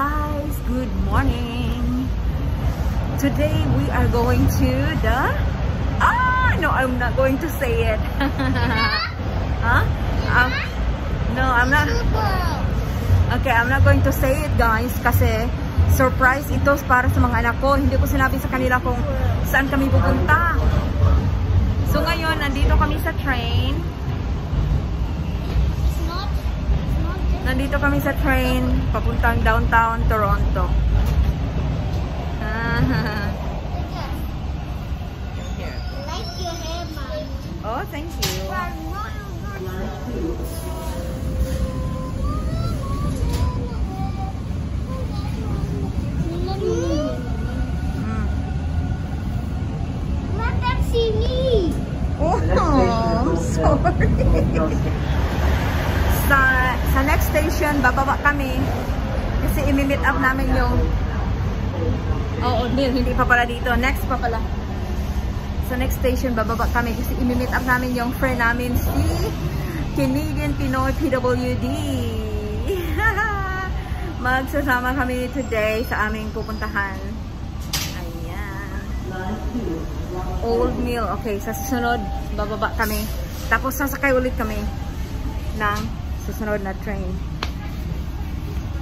guys, good morning. Today we are going to the Ah, no, I'm not going to say it. huh? Um, no, I'm not. Okay, I'm not going to say it guys kasi surprise ito para sa mga anak ko. Hindi ko sinabi sa kanila kung saan kami pupunta. So ngayon, nandito kami sa train. Nandito kami sa train papuntang downtown Toronto. Oh, thank you. Mm. Let them see me. Oh, sorry. sa, sa next station, bababa kami. Kasi imi-meet up namin yung... Oo, oh, hindi pa pala dito. Next pa pala. Sa next station, bababa kami kasi imi-meet up namin yung friend namin si Canadian Pinoy PWD. Magsasama kami today sa aming pupuntahan. Ayan. Old Mill. Okay, sa susunod, bababa kami. Tapos sasakay ulit kami ng susunod na train.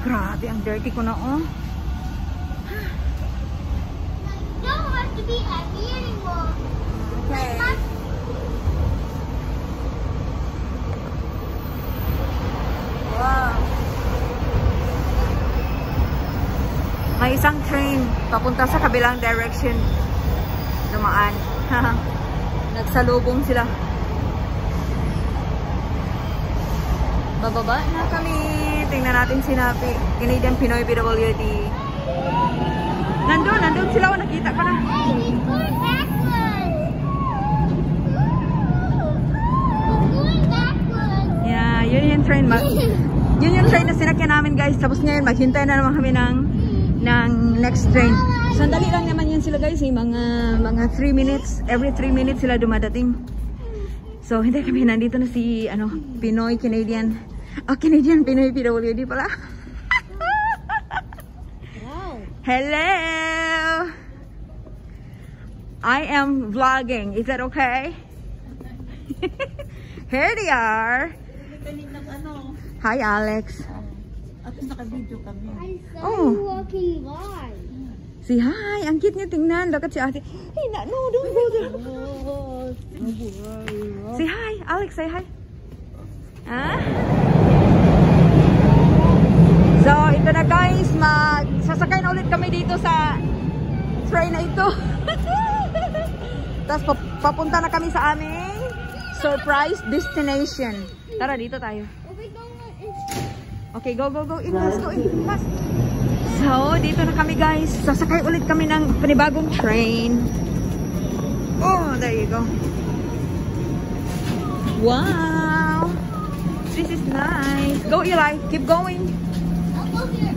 Grabe, ang dirty ko na, oh. Don't have to be happy anymore. Okay. Wow. May isang train papunta sa kabilang direction. Dumaan. Nagsalubong sila. Bababa na kami. Tingnan natin si Napi. Canadian Pinoy PWD. Nandun, nandun sila. Nakita ko na. Hey, he's going backwards. He's going backwards. Yeah, yun yung train. Mag yun yung train na sinakyan namin guys. Tapos ngayon, maghintay na naman kami ng, ng next train. Sandali lang naman yun sila guys. Eh. Mga, mga 3 minutes. Every 3 minutes sila dumadating. So, hindi kami. Nandito na si ano, Pinoy Canadian. Oh, Canadian Pinoy PWD pala. Wow. Hello! I am vlogging. Is that okay? Here they are. Hi, Alex. I saw Oh. you walking by. Say hi. Ang cute niya tingnan. Dapat si ate. Hey, na, no, don't go there. Say hi. Alex, say hi. Ha? So, ito na guys. Mag sasakay na ulit kami dito sa train na ito. Tapos pap- papunta na kami sa aming surprise destination. Tara, dito tayo. Okay, go, go, go. In, let's go in. Fast. So, dito na kami guys. Sasakay ulit kami ng panibagong train. Oh, there you go. Wow. This is nice. Go, Eli. Keep going. I'll go here.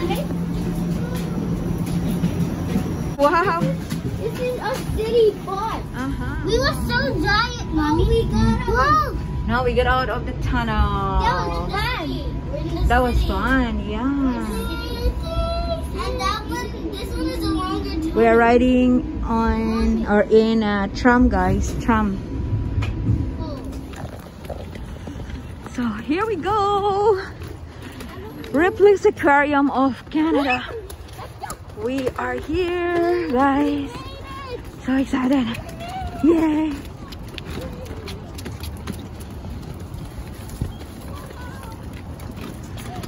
Okay. Wow. This is a city park. Uh-huh. We were so giant, mommy. we got out. Now we get out of the tunnel. That was fun. Yeah. One, one. We are riding on or in a tram, guys. Tram. So here we go. Ripley's Aquarium of Canada. We are here, guys. So excited. Yay.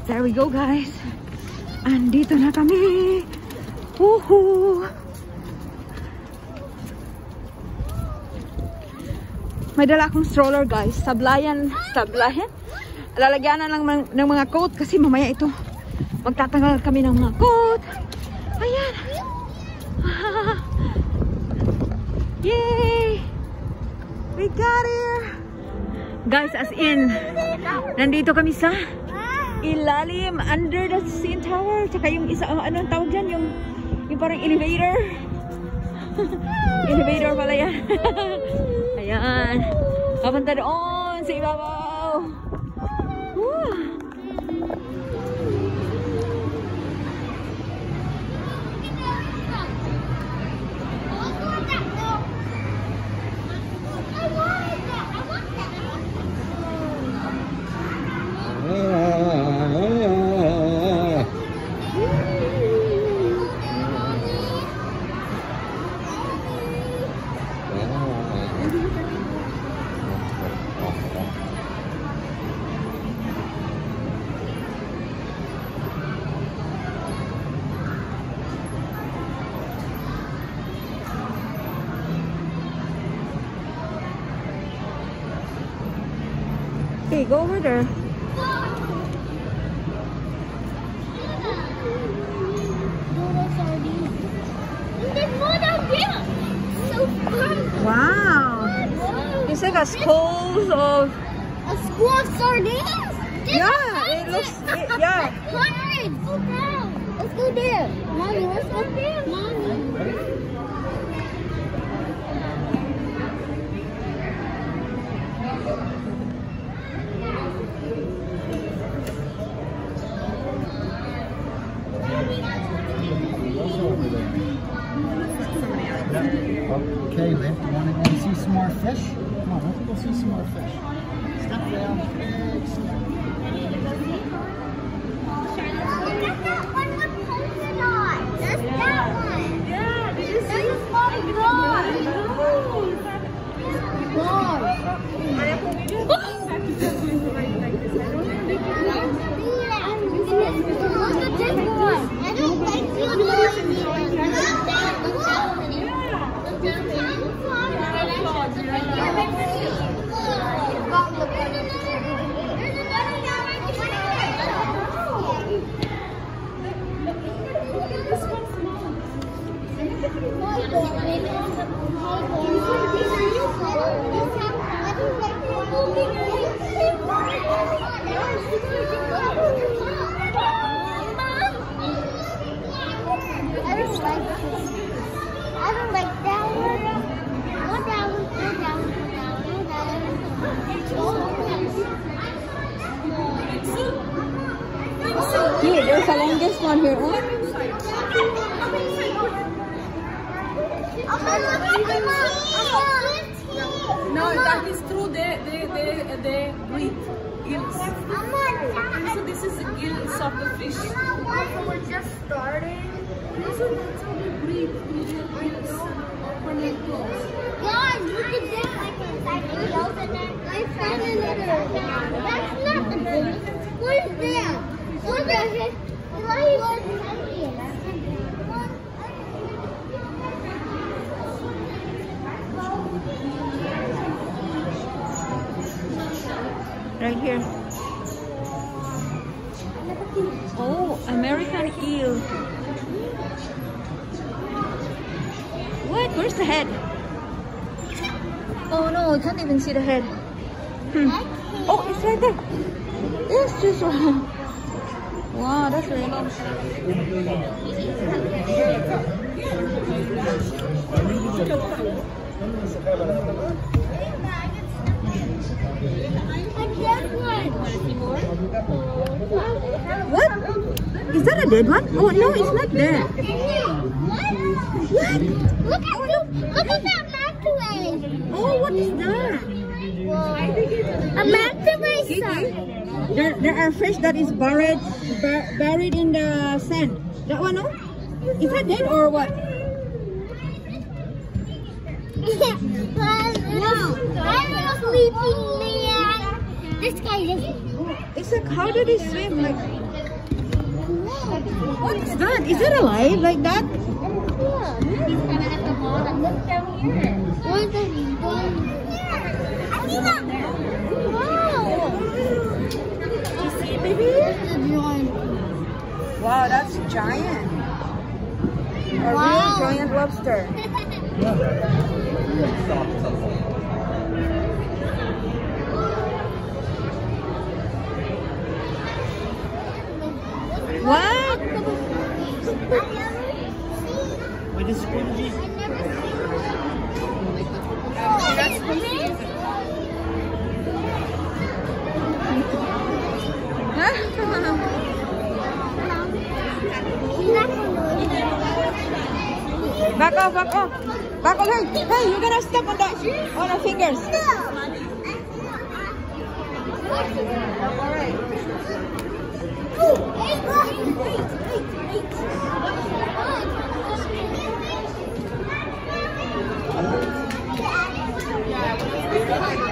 There we go, guys. Andito na kami. Woohoo! May dala akong stroller, guys. Sablayan. Sablayan? Lalagyanan lang ng, mga coat kasi mamaya ito. Magtatanggal kami ng mga coat. Ayan. Yay! We got here! Guys, as in, nandito kami sa ilalim under the CN Tower. Tsaka yung isa, oh, ano tawag dyan? Yung, yung parang elevator. elevator pala yan. Ayan. Papunta doon sa ibabaw. Woo! Okay, go over there. There's more down here. So fun. Wow. It's like a schools of A school of sardines? There's Yeah, it looks it, yeah. Hundreds. Go down. Let's go there. Mommy, let's go there. Mommy. Okay, Liv, you want to go and see some more fish? Come on, let's go see some more fish. Step down. Big step. There's a longest one here. Oh, Amma, look at Amma. No, that is true. They they they they breed gills. So this is the gills of the fish. we're just starting. Are that's how they breed. They gills when they close. Guys, look at this. I found another. That's not the thing. What is that? What the heck? Right here. Oh, American eel. What? Where's the head? Oh no, I can't even see the head. Hmm. Oh, it's right there. Yes, just one. Wow, that's very long. What? Is that a dead one? Oh no, it's not dead. What? Look at look, look at that microwave. Oh, what is that? A microwave son. There, there are fish that is buried, bur buried in the sand. That one, no? Is that dead or what? wow. I'm sleeping man. This guy is. It's like, how do they swim? Like, what is that? Is it alive like that? Yeah. He's kind of at the bottom. Look down here. What is he doing? I see You see it, baby? Wow, that's giant. A Wow. real giant lobster. What? Wait, this is squidgy. Back off, back off. Back off. Hey, hey, you're gonna step on that, on the fingers. Snacking?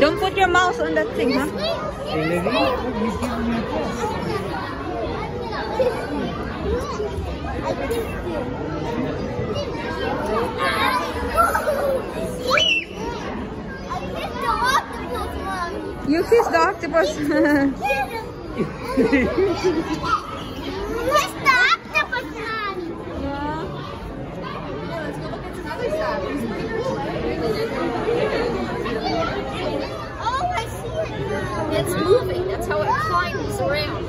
Don't put your mouse on that thing, huh? Hey, Livy, look, he's giving you a kiss. I kissed kissed the octopus, Mom. You kiss the octopus. Kiss the octopus, Mommy. let's go look at some other stuff. It's pretty cool. Oh, I see it now. Moving. That's how it climbs around.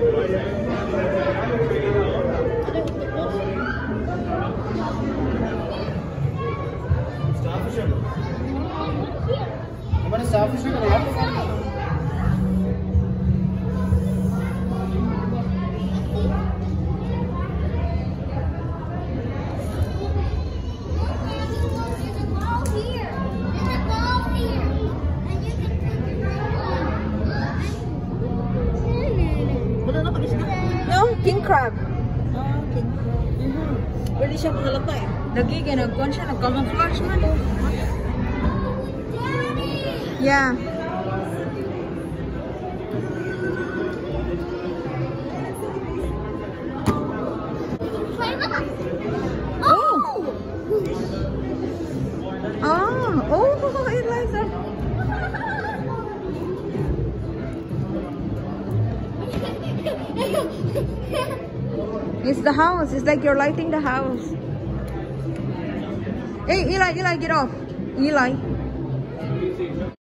Thank you. Kaya nagkuhan siya, nag-camouflage man. Yeah. Oh! Oh, oh. It's the house. It's like you're lighting the house. Hey, Eli, Eli, get off. Eli.